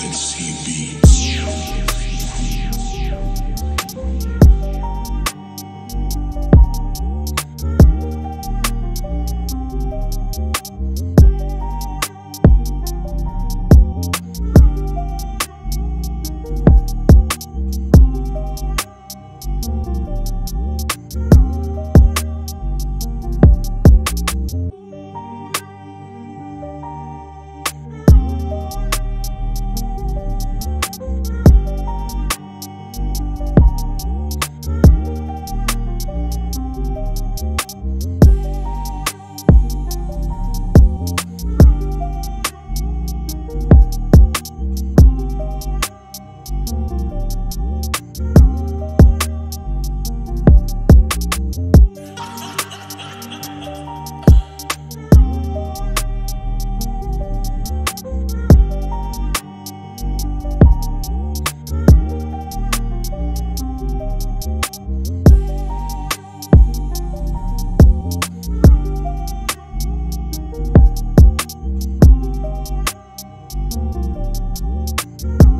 Galaxy Beats. Thank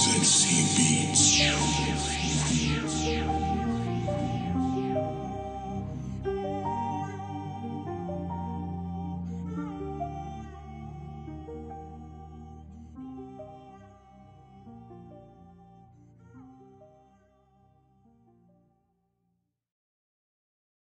ZC Beats.